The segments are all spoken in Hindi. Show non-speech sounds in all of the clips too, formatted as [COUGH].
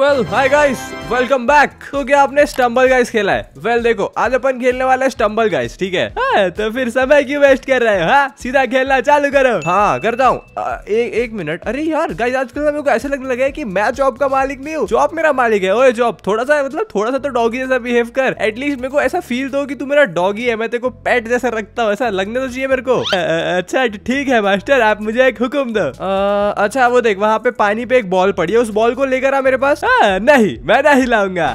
Well hi guys welcome back तो क्या आपने स्टम्बल गाइस खेला है. वेल well, देखो आज अपन खेलने वाला है स्टम्बल गाइस ठीक है? हाँ, तो फिर समय क्यों वेस्ट कर रहे हो हाँ? सीधा खेलना चालू करो. हाँ करता हूँ. एक एक मिनट अरे यार गाइस आजकल मेरे को ऐसा लगने लगा है कि मैं जॉब का मालिक नहीं हूँ. जॉब मेरा मालिक है. ओए जॉब थोड़ा सा मतलब थोड़ा सा तो डॉगी जैसा बिहेव कर. एटलीस्ट मेरे को ऐसा फील दो कि तू मेरा डॉगी है. मैं तेरे को पेट जैसा रखता हूँ. ऐसा लगने तो चाहिए मेरे को. अच्छा ठीक है मास्टर आप मुझे एक हुक्म दो. अच्छा वो देख वहाँ पे पानी पे एक बॉल पड़ी है. उस बॉल को लेकर आ मेरे पास. हाँ, नहीं मैं नहीं लाऊँगा।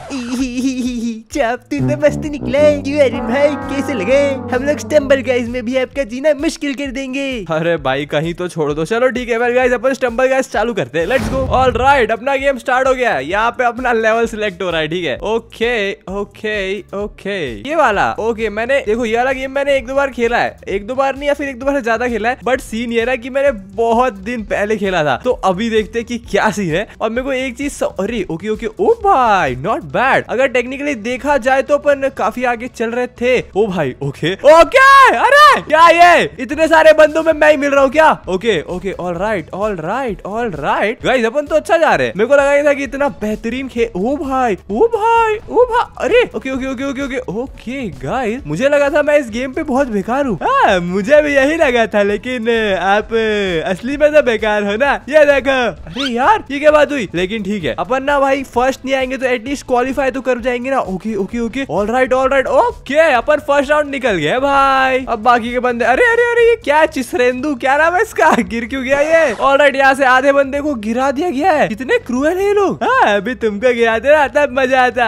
चाप तू तो मस्त निकला, क्यों अरुण भाई? कैसे लगे? हम लोग स्टम्बल गाइस में भी आपका जीना मुश्किल कर देंगे। अरे भाई, कहीं तो छोड़ दो। चलो ठीक है गाइस अपन स्टम्बल गाइस चालू करते हैं। लेट्स गो ऑल राइट अपना गेम स्टार्ट हो गया। यहाँ पे अपना लेवल सिलेक्ट हो रहा है, ठीक है? ओके ओके ओके ये वाला ओके मैंने, देखो, ये वाला गेम मैंने एक दो बार खेला है। एक दो बार नहीं या फिर एक दो बार ज़्यादा खेला है बट सीन ये ना कि मैंने बहुत दिन पहले खेला था। तो अभी देखते कि क्या सीन है। और मेरे को एक चीज़ अरे ओके ओके ओ भाई नॉट बैड अगर टेक्निकली देखा जाए तो अपन काफ़ी आगे चल रहे थे। ओ भाई ओके ओके अरे क्या ये? इतने सारे बंदों में मैं ही मिल रहा हूँ क्या? Okay okay all right all right all right guys अपन तो अच्छा जा रहे हैं। मेरे को लगा था कि इतना बेहतरीन खे ओ भाई ओ भाई ओ भाई अरे okay okay okay okay okay okay guys मुझे लगा था मैं इस गेम पे बहुत बेकार हूँ। हाँ, मुझे भी यही लगा था लेकिन आप असली में तो बेकार हो ना। ये देखो। अरे यार ये क्या बात हुई? लेकिन ठीक है। अपन ना भाई फ़र्स्ट नहीं आएँगे तो एटलीस्ट क्वालिफाई तो कर जाएँगे ना। Okay okay okay. All right all right okay अपन फ़र्स्ट राउंड निकल गए भाई। अब बाकी के बंदे अरे अरे अरे क्या चिसरेंदू क्या नाम है इसका? [LAUGHS] गिर क्यों गया ये? ऑल राइट यहाँ से आधे बंदे को गिरा दिया गया है। कितने क्रूएल है ये लोग। हाँ, अभी तुमको गिरा देना तब मज़ा आता।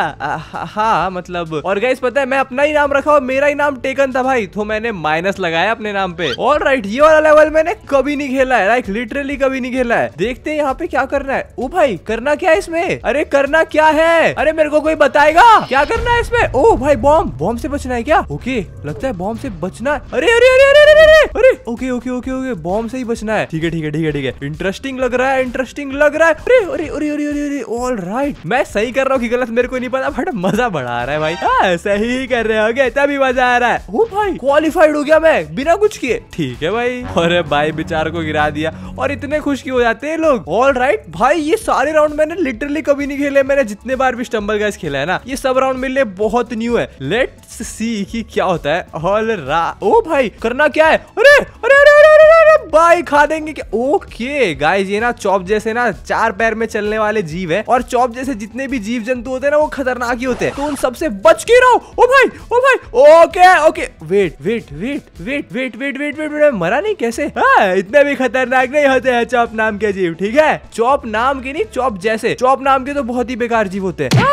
हाँ मतलब। और गाइस पता है मैं अपना ही नाम रखा और मेरा ही नाम टेकन था भाई। तो मैंने माइनस लगाया अपने नाम पे। ऑल राइट ये वाला लेवल मैंने कभी नहीं खेला है लाइक लिटरली कभी नहीं खेला है। देखते हैं यहाँ पे क्या करना है। ओ भाई करना क्या है इसमें? अरे करना क्या है? अरे मेरे को कोई बताएगा? क्या करना है इसमें ओ भाई बॉम्ब बॉम्ब से बचना है क्या ओके लगता है बॉम्ब से बचना है अरे अरे अरे अरे अरे अरे अरे okay okay okay okay bomb से ही बचना है ठीक है ठीक है ठीक है ठीक है इंटरेस्टिंग लग रहा है इंटरेस्टिंग लग रहा है अरे अरे अरे अरे अरे अरे ऑल राइट मैं सही कर रहा हूँ कि गलत मेरे को नहीं पता बट मज़ा बढ़ा रहा है भाई हाँ सही कर रहे हो तभी मज़ा आ रहा है ओ भाई क्वालिफाइड हो गया मैं बिना कुछ किए ठीक है भाई अरे भाई बेचार को गिरा दिया और इतने खुश क्यों हो जाते हैं लोग ऑल राइट भाई ये सारे राउंड मैंने लिटरली कभी नहीं खेले मैंने जितने बार भी स्टम्बल गैस खेला है ना ये सब राउंड मेरे लिए बहुत न्यू है। लेट्स सी कि क्या होता है। ऑल रा ओ भाई करना क्या है? अरे अरे अरे अरे अरे, अरे भाई खा देंगे क्या? ओके गाइस ये ना चौप जैसे ना चार पैर में चलने वाले जीव है और चौप जैसे जितने भी जीव जंतु होते हैं ना वो खतरनाक ही होते हैं। तो उन सबसे बच के रहो। ओ भाई ओ भाई okay okay wait wait wait wait wait wait wait wait मरा नहीं कैसे? हाँ इतने भी खतरनाक नहीं होते हैं चौप नाम के जीव ठीक है? चौप नाम के नहीं चौप जैसे। चौप नाम के तो बहुत ही बेकार जीव होते हैं।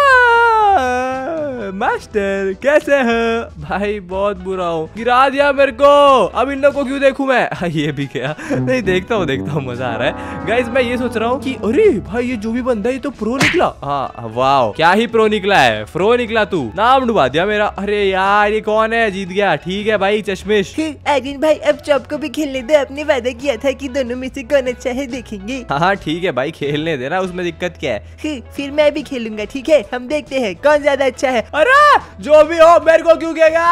मास्टर कैसे हो? भाई बहुत बुरा हूँ। गिरा दिया मेरे को! अब इन लोग को क्यों देखूँ मैं? [LAUGHS] ये भी क्या? नहीं देखता हूँ देखता हूँ मज़ा आ रहा है। गाइज़ मैं ये सोच रहा हूँ कि अरे भाई ये जो भी बंदा है ये तो प्रो निकला। हाँ वाह क्या ही प्रो निकला है? प्रो निकला तू। नाम डुबा दिया मेरा। अरे यार ये कौन है? जीत गया। ठीक है भाई चश्मिश। भाई अब चौप को भी खेलने दे। अपने वादा किया था कि दोनों में से कौन अच्छा है देखेंगे। हाँ, हाँ ठीक है भाई खेलने देना उसमें दिक्कत क्या है? फिर मैं भी खेलूँगा ठीक है? हम देखते हैं कौन ज़्यादा अच्छा है। अरे जो भी हो मेरे को क्यों कहेगा?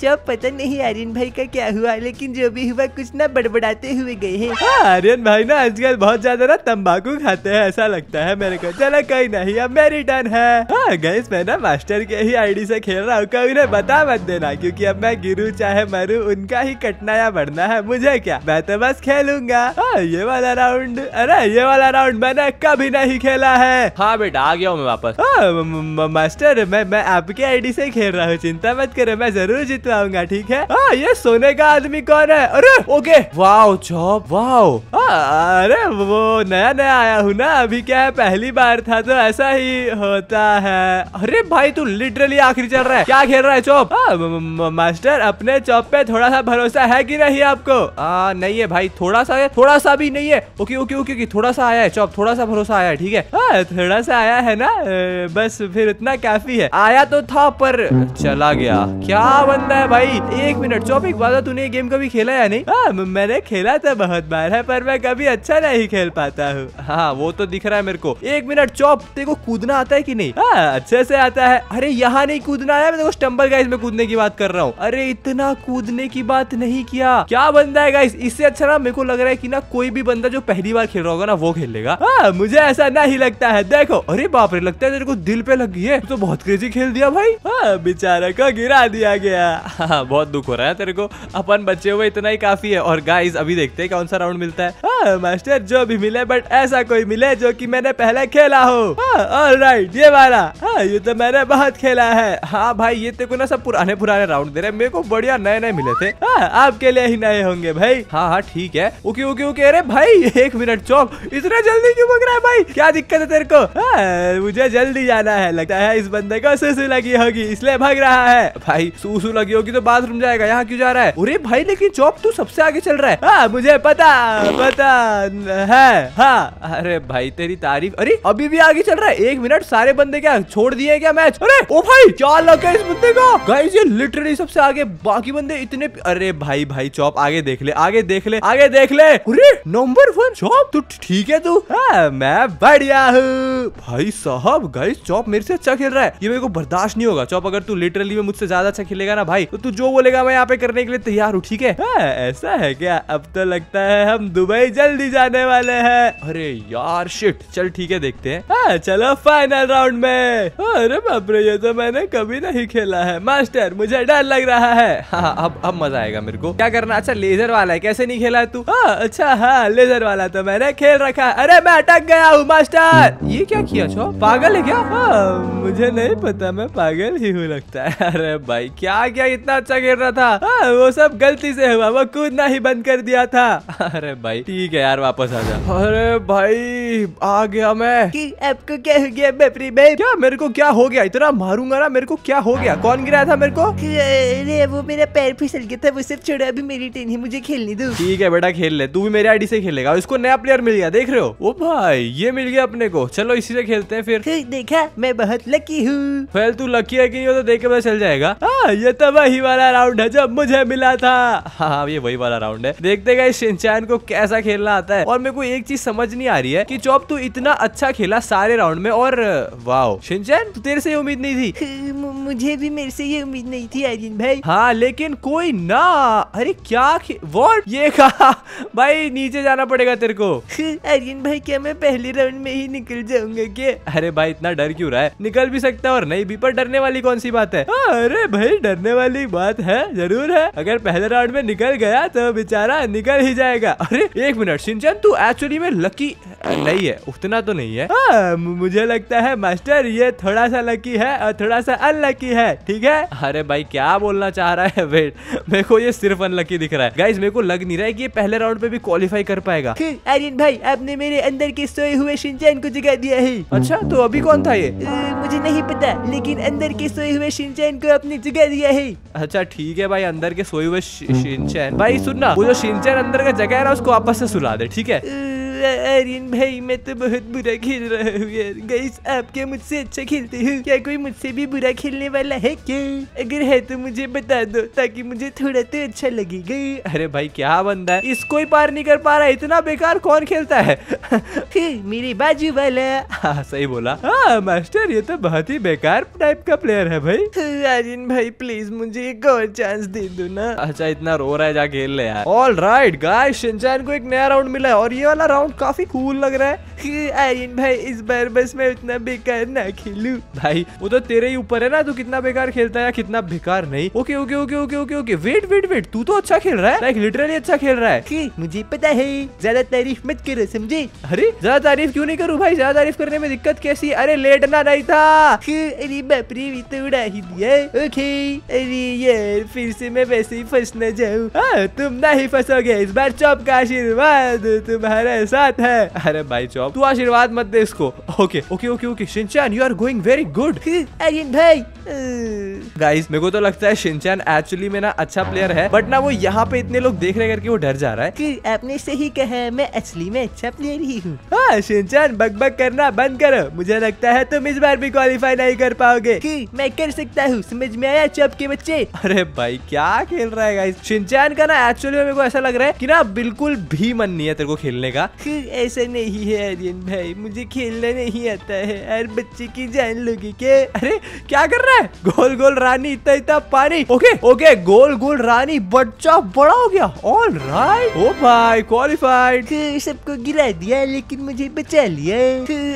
जब पता नहीं आर्यन भाई का क्या हुआ लेकिन जो भी हुआ कुछ ना बड़बड़ाते हुए गए हैं। हाँ, आर्यन भाई ना आजकल बहुत ज़्यादा ना तंबाकू खाते हैं ऐसा लगता है मेरे को। चलो कहीं नहीं अब मेरी टर्न है। हाँ गैस मैं ना मास्टर के ही आईडी से खेल रहा हूँ कभी उन्हें बता मत देना क्योंकि अब मैं गिरू चाहे मरू उनका ही कटना या बढ़ना है मुझे क्या? मैं तो बस खेलूँगा। हाँ ये वाला राउंड अरे ये वाला राउंड मैंने कभी नहीं खेला है। हाँ बेटा आ गया हूँ मैं वापस। हाँ मास्टर मैं मैं आपके आईडी से खेल रहा हूँ चिंता मत करो मैं ज़रूर ज़रूर जितवाऊँगा ठीक है? हाँ ये सोने का आदमी कौन है? अरे ओके। वाओ चौप वाओ। अरे वो नया नया आया हूँ ना अभी क्या है पहली बार था तो ऐसा ही होता है। अरे भाई तू लिटरली आखिरी चल रहा है। क्या खेल रहा है चौप हाँ, मास्टर अपने चौप पे थोड़ा सा भरोसा है कि नहीं आपको? आ, नहीं है भाई थोड़ा सा है थोड़ा सा भी नहीं है। ओके ओके ओके ओके थोड़ा सा आया है चौप थोड़ा सा भरोसा आया है ठीक है? हाँ, थोड़ा सा आया है ना बस फिर इतना काफ़ी है। आया तो था पर चला गया। क्या बंदा है भाई। एक मिनट चौप एक बात तूने ये गेम कभी खेला या नहीं? हाँ मैंने खेला था बहुत बार, है, पर मैं कभी अच्छा नहीं खेल पाता हूँ। हाँ वो तो दिख रहा है मेरे को। एक मिनट चौप तेरे को कूदना आता है कि नहीं? हाँ अच्छे से आता है। अरे, यहाँ नहीं कूदना है। मैं देखो स्टम्बल गाइस में कूदने की बात कर रहा हूँ। अरे, इतना कूदने की बात नहीं किया। क्या बंदा है गाइस इससे अच्छा ना मेरे को लग रहा है कि ना कोई भी बंदा जो पहली बार खेल रहा होगा ना, वो खेल लेगा। हाँ मुझे ऐसा नहीं लगता है। देखो, अरे बाप रे, लगता है तेरे को दिल पे लग गई है। तो बहुत क्रेजी खेल दिया भाई। हाँ बेचारा को गिरा दिया गया। हाँ बहुत दुख हो रहा है तेरे को। अपन बचे हुए इतना ही काफ़ी है। और गाइस अभी देखते हैं कौन सा राउंड मिलता है। हाँ मास्टर जो भी मिले बट ऐसा कोई मिले जो कि मैंने पहले खेला हो। हाँ राइट ये वाला। ये तो मैंने बहुत खेला है। हाँ भाई ये तेरे को ना सब पुराने पुराने राउंड दे रहे मेरे को बढ़िया नए नए मिले थे। हाँ आपके लिए ही नए होंगे भाई। हाँ हाँ ठीक है। Okay okay okay. अरे भाई एक मिनट चौक इतना जल्दी क्यों भग रहा है भाई? क्या दिक्कत है तेरे को? हाँ, मुझे जल्दी जाना है। लगता है इस बंदे को सुसु लगी होगी इसलिए भाग रहा है। भाई सुसु लगी होगी तो बाथरूम जाएगा। यहाँ क्यों जा रहा है? अरे भाई, लेकिन चौप तू सबसे आगे चल रहा है। हाँ मुझे पता पता है। हाँ अरे भाई, तेरी तारीफ़। अरे, अभी भी आगे चल रहा है। एक मिनट, सारे बंदे क्या, छोड़ दिए क्या मैच अरे, ओ भाई, क्या लगा इस बंदे का? गाइस ये लिटरली सबसे आगे, बाकी बंदे इतने अरे भाई भाई चौप आगे देख ले, आगे देख ले, आगे देख ले। अरे नंबर वन चौप तू ठीक है तू? हाँ मैं बढ़िया हूँ। भाई साहब गाइस चौप मेरे से अच्छा खेल रहा है। ये मेरे को बर्दाश्त नहीं होगा। चौप अगर तू लिटरली में मुझसे ज़्यादा अच्छा खेलेगा ना भाई तो तू जो बोलेगा मैं यहाँ पे करने के लिए तैयार हूँ ठीक है? हाँ, ऐसा है क्या? अब तो लगता है हम दुबई जल्दी जाने वाले हैं। अरे यार शिट चल ठीक है देखते हैं। हाँ, चलो फाइनल राउंड में। अरे बाप रे ये तो मैंने कभी नहीं खेला है। मास्टर मुझे डर लग रहा है। हाँ अब अब मज़ा आएगा मेरे को। क्या करना? अच्छा लेजर वाला है। कैसे नहीं खेला है तू? हाँ अच्छा हाँ लेजर वाला तो मैंने खेल रखा है। अरे मैं अटक गया हूँ मास्टर! ये क्या किया छो? पागल है क्या? हाँ, मुझे नहीं पता मैं पागल ही हूँ लगता है। अरे भाई क्या क्या इतना अच्छा खेल रहा था। आ, वो सब गलती से हुआ वो कूदना ही बंद कर दिया था। [LAUGHS] अरे भाई ठीक है यार वापस आ जा। अरे भाई आ गया मैं। कि आपको क्या हो गया बेपरी भाई क्या मेरे को क्या हो गया? इतना मारूँगा ना मेरे को क्या हो गया? कौन गिराया था मेरे को? अरे वो मेरा पैर फिसल गया था वो सब छोड़ा अभी मेरी टेन है मुझे खेलने दो। ठीक है बेटा खेल ले। तू भी मेरे आईडी से खेलेगा इसको नया प्लेयर मिल गया देख रहे हो? ओ भाई ये मिल गया अपने को। चलो इसी से खेलते हैं फिर। देखा मैं बहुत लकी हूँ। फिर तू लकी है कि नहीं हो तो देख के पता चल जाएगा। हाँ ये तो वही वाला राउंड है जब मुझे मिला था। हाँ हाँ ये वही वाला राउंड है। देखते गए शिनचैन को कैसा खेलना आता है। और मेरे को एक चीज़ समझ नहीं आ रही है कि चौप तू इतना अच्छा खेला सारे राउंड में और वाओ तू तेरे से उम्मीद नहीं थी? [LAUGHS] मुझे भी मेरे से ये उम्मीद नहीं थी आर्यन भाई। हाँ लेकिन कोई ना। अरे क्या वॉट ये कहा? भाई नीचे जाना पड़ेगा तेरे को। [LAUGHS] आर्यन भाई क्या मैं पहले राउंड में ही निकल जाऊँगा क्या? अरे भाई इतना डर क्यों रहा है? निकल भी सकता है और नहीं भी पर डरने वाली कौन सी बात है? हाँ, अरे भाई डरने वाली बात है ज़रूर है। अगर पहले राउंड में निकल गया तो बेचारा निकल ही जाएगा। अरे एक मिनट सिंचन तू एक्चुअली में लकी नहीं है उतना तो नहीं है। हाँ, मुझे लगता है मास्टर ये थोड़ा सा लकी है और थोड़ा सा अनलकी है ठीक है? अरे भाई क्या बोलना चाह रहा है? वेट मेरे को ये सिर्फ़ अनलकी दिख रहा है। गाइज़ मेरे को लग नहीं रहा है कि ये पहले राउंड पे भी क्वालिफाई कर पाएगा। आर्यन भाई आपने मेरे अंदर के सोए हुए शिनचैन को जगा दिया है। अच्छा तो अभी कौन था ये? मुझे नहीं पता लेकिन अंदर के सोए हुए शिनचैन को आपने जगा दिया है। अच्छा ठीक है भाई अंदर के सोए हुए शि- भाई सुनना वो जो शिनचैन अंदर का जगह है ना उसको वापस से सुला दे ठीक है? आर्यन भाई, मैं तो बहुत बुरा खेल रहा हूँ यार। गाइस आप क्या मुझसे अच्छा खेलते हो। क्या कोई मुझसे भी बुरा खेलने वाला है क्या? अगर है तो मुझे बता दो, ताकि मुझे थोड़ा तो अच्छा लगेगा अरे भाई, क्या बंदा इसको ही पार नहीं कर पा रहा इतना बेकार कौन खेलता है? [LAUGHS] मेरे बाजू वाला। हाँ सही बोला। हाँ मास्टर, ये तो बहुत ही बेकार टाइप का प्लेयर है भाई। आर्यन भाई प्लीज़ मुझे एक और चांस दे दो ना। अच्छा इतना रो रहा है, जा खेल ले यार। ऑल राइट गाइस शिनचैन को एक नया राउंड मिला है, और ये वाला राउंड काफ़ी कूल लग रहा है आर्यन भाई इस बार बस मैं उतना बेकार ना खेलूं। भाई वो तो तेरे ही ऊपर है ना तू कितना बेकार खेलता है या कितना बेकार नहीं। Okay okay okay okay okay okay wait wait wait तू तो अच्छा खेल रहा है? लाइक लिटरली अच्छा खेल रहा है। मुझे पता है ज़्यादा तारीफ़ मत करो समझे? अरे ज़्यादा तारीफ़ क्यों नहीं करूँ भाई? ज़्यादा तारीफ़ करने में दिक्कत कैसी? है अरे लेटना नहीं था। अरे बापरे भी तो उड़ा ही दिया ओके अरे यार फिर से मैं वैसे ही फंस न जाऊँ हाँ, तुम नहीं फंसोगे इस बार चौप का आशीर्वाद तुम्हारे साथ है। अरे भाई चौप तू आशीर्वाद मत दे इसको। Okay okay okay okay Shinchan you are going very good भाई। गाइस मेरे को तो लगता है शिनचैन एक्चुअली में ना अच्छा प्लेयर है बट ना वो यहाँ पे इतने लोग देख रहे करके वो डर जा रहा है। कि आपने सही कहा मैं असली में अच्छा प्लेयर ही हूँ। हाँ शिनचैन बक बक करना बंद करो। मुझे लगता है तुम इस बार भी क्वालिफाई नहीं कर पाओगे। कि मैं कर सकता हूँ समझ में आया चौप के बच्चे? अरे भाई क्या खेल रहा है गाइस शिनचैन का ना एक्चुअली मेरे को ऐसा लग रहा है कि ना बिल्कुल भी मन नहीं है तेरे को खेलने का। ऐसा नहीं है आर्यन भाई? मुझे खेलना नहीं आता है। हर बच्चे की जान लोगे के अरे क्या कर रहा है? गोल गोल रानी इतना इतना पानी। ओके ओके गोल गोल रानी बच्चा बड़ा हो गया। ऑल राइट ओ भाई क्वालिफाइड सबको गिरा दिया लेकिन मुझे बचा लिया।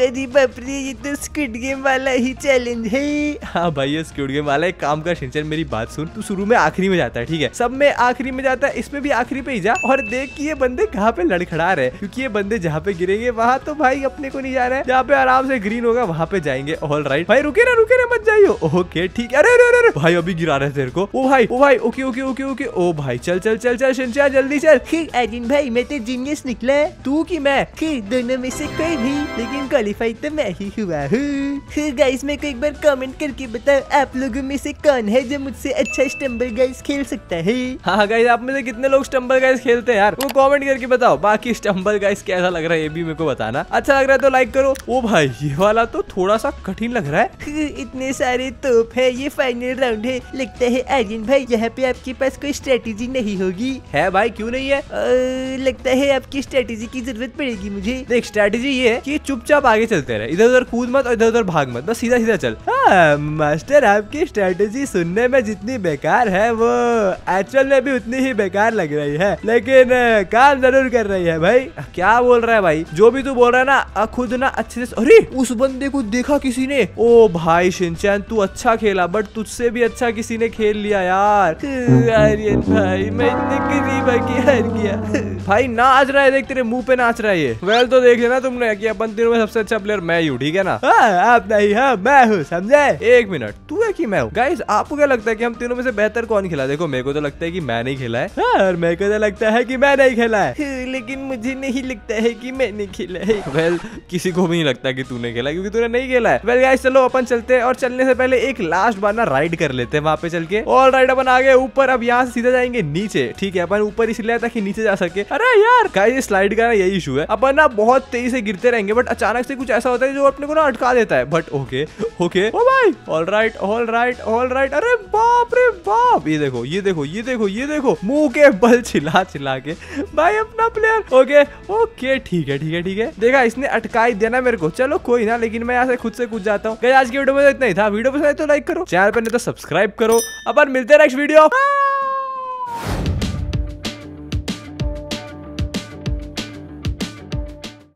अरे बाप रे ये तो स्क्विड गेम वाला ही चैलेंज है। हाँ भाई ये स्क्यूड गेम वाला एक काम कर शिनचैन मेरी बात सुन। तू शुरू में आखिरी में जाता है ठीक है? सब में आखिरी में जाता है इसमें भी आखिरी पे ही जा। और देख कि ये बंदे कहाँ पे लड़खड़ा रहे क्योंकि ये बंदे जहाँ पे गिरेंगे वहाँ तो भाई अपने को नहीं जा जाना है। जहाँ पे आराम से ग्रीन होगा वहाँ पे जाएँगे। ऑल राइट भाई रुके ना रुके ना मत जाइयो। ओके ठीक है। अरे अरे अरे भाई अभी गिरा रहे तेरे को। ओ भाई ओ भाई ओके ओके ओके ओके ओ भाई चल चल चल चल शिनचैन जल्दी चल। फिर आर्यन भाई मैं तो जीनियस निकला तू की मैं? फिर दोनों में से कोई भी लेकिन क्वालिफाई तो मैं ही हुआ हूँ। गाइस मेरे को एक बार कमेंट करके बताओ आप लोगों में से कौन है जो मुझसे अच्छा स्टम्बल गाइस खेल सकता है? हाँ गाइस आप में से कितने लोग स्टम्बल गाइस खेलते हैं यार? वो कमेंट करके बताओ। बाकी स्टम्बल गाइस कैसा लग रहा है ये भी मेरे को बताना। अच्छा लग रहा है तो लाइक करो। ओ भाई ये वाला तो थोड़ा सा कठिन लग रहा है। [LAUGHS] इतने सारे तोप है ये फाइनल राउंड है। लगता है आर्यन भाई यहाँ पे आपके पास कोई स्ट्रेटेजी नहीं होगी। है भाई क्यों नहीं है? लगता है आपकी स्ट्रेटेजी की ज़रूरत पड़ेगी मुझे। देख स्ट्रेटेजी ये है कि चुपचाप आगे चलते रहे। इधर उधर कूद मत और इधर उधर भाग मत। बस सीधा सीधा चल। हाँ मास्टर आपकी स्ट्रेटेजी सुनने में जितनी बेकार है, वो एक्चुअल में भी उतनी ही बेकार लग रही है। लेकिन काम ज़रूर कर रही है भाई। क्या बोल रहा है भाई? जो भी तू बोल रहा है ना खुद ना अच्छे से अरे, उस बंदे को देखा किसी ने? ओ भाई, शिनचैन, तू अच्छा खेला बट तुझसे भी अच्छा किसी ने खेल लिया यार। आर्यन भाई, मैं इतने गरीब है कि हार गया भाई, नाच रहा है, देख तेरे मुँह पे नाच रहा है ये। वेल तो देख लेना तुमने कि अपन तीनों में सबसे अच्छा प्लेयर मैं हूँ, ठीक है ना? हाँ आप नहीं हाँ मैं हूँ, समझे? एक मिनट तू है कि मैं हूँ? गाइस आपको क्या लगता है कि हम तीनों में से बेहतर कौन खिला? देखो मेरे को तो लगता है कि मैं नहीं खेला है। हाँ, और मेरे को तो लगता है कि मैं नहीं खेला है। लेकिन मुझे नहीं लगता है कि मैंने खेला है। वेल किसी को भी नहीं लगता कि तूने खेला है, क्योंकि तूने नहीं खेला है। वेल गाइस चलो अपन चलते हैं और चलने से पहले एक लास्ट बार ना राइड कर लेते हैं वहाँ पे चल के। ऑल राइड अपन आगे ऊपर अब यहाँ से सीधा जाएँगे नीचे। ठीक है अपन ऊपर इसलिए ताकि नीचे जा सके। अरे यार गाइस स्लाइड का यही इशू है। अपन ना बहुत तेज़ी से गिरते रहेंगे बट अचानक से कुछ ऐसा होता है जो अपने को ना अटका देता है। बट ओके ओके ओ भाई। All right all right all right अरे बाप रे बाप। ये देखो ये देखो ये देखो ये देखो। मुँह के बल चिल्ला चिल्ला के। भाई अपना प्लेयर ओके ओके ठीक है ठीक है ठीक है। देखा, इसने अटका ही देना मेरे को। चलो, कोई ना, लेकिन मैं यहाँ से खुद से कुछ जाता हूँ। आज की वीडियो में तो इतना ही था। वीडियो पसंद तो लाइक करो। चैनल पर नहीं तो सब्सक्राइब करो। अपन मिलते हैं नेक्स्ट वीडियो